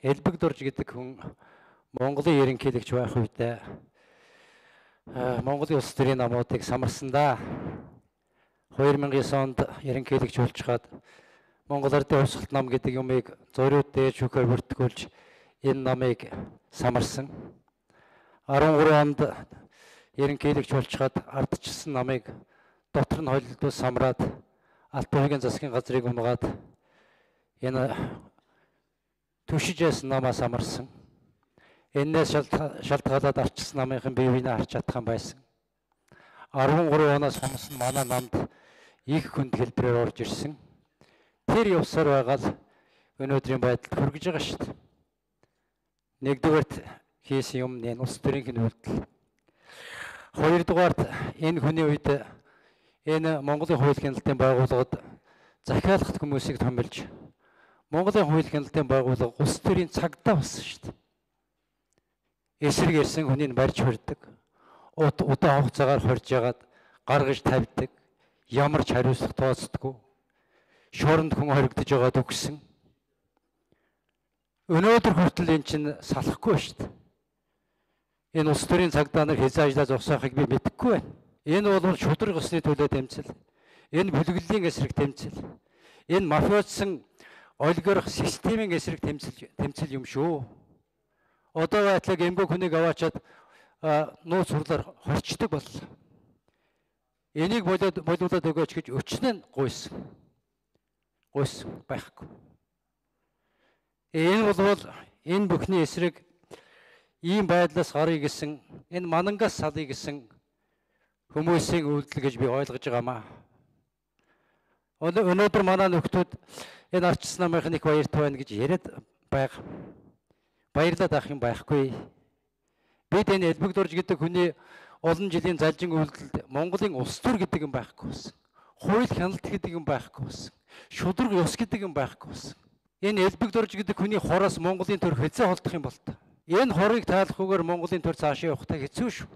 Элбэг дурж гэдэг хүн Монголын ерөнхийлөгч байх үедээ Монголын улс төрийн намуудыг самарсандаа 2009 онд ерөнхийлөгч болж хаад Монгол Ардын хувьсгалт нам гэдэг юмыг зориуд дээж өгөхөөр бүртгүүлж энэ намыг самарсан. 13 онд ерөнхийлөгч болж хаад ардчилсан намыг дотор нь холилдуу самраад Алт уугийн засгийн газрыг унгаад энэ түшиж ясан намаа самарсан. Энээс шалтгаалаад арчилсан намынхын бие биенээ харж чадхан байсан. 13 оноос нь манай намд их хүнд хэлбэрээр орж ирсэн. Тэр явсаар байгаа л өнөөдрийн байдалд хүргэж байгаа шүү дээ. Нэгдүгээрт хийсэн юм энэ улс төрийн үйлдэл. Хоёрдугаарт энэ хүний үед энэ Монголын хууль хяналтын байгууллагад захиалгат хүмүүсийг томилж Монголын хууль хяналтын байгууллага улс төрийн цагдаа болсон шүү дээ эсрэг ирсэн хүнийг барьж хордог. Удаан хугацаагаар хорж ягаад гаргаж тавьдаг. Ямар ч хариуцлага тооцдоггүй. Шоронд хүн хоригдож байгаад өгсөн. Өнөөдөр хүртэл эн чинь салахгүй шүү дээ. Энэ улс төрийн цагдаа нар хязаа ажиллаа зогсоохыг би мэдэхгүй байна. Энэ бол шудраг усны төлөө тэмцэл. Энэ бүлэглэлийн эсрэг тэмцэл. Энэ мафиозсан олигарх системийн эсрэг тэмцэл тэмцэл юм шүү одоо байтлаг эмгэг хүнийг аваачаад нууц хурлаар хорчдөг боллоо. Энийг болоод болуулаад өгөөч гэж өчнөө гуйсан. Гуйсан байхгүй. Энэ бол энэ бүхний эсрэг ийм байдлаас гарыг гэсэн энэ манангаас салъя гэсэн хүмүүсийн үйлдэл гэж би ойлгож байгаамаа. Өнөөдөр манай нөхдүүд энэ арчсан намынх их баяртай байна гэж яриад байгаа баярлаад авах юм байхгүй. Бид энэ элбэг дурж гэдэг хүний олон жилийн залжин үйлдэлд Монголын улс төр гэдэг юм байхгүй болсон. Хууль хяналт гэдэг юм байхгүй болсон. Шудраг ёс гэдэг юм байхгүй болсон. Энэ элбэг дурж гэдэг хүний хороос Монголын төр хэзээ холдох юм бол та. Энэ хорыг таалахгүйгээр Монголын төр цаашаа явах та хэцүү шүү.